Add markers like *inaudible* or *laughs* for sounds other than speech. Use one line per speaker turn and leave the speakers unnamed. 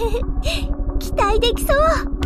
*laughs* 期待できそう。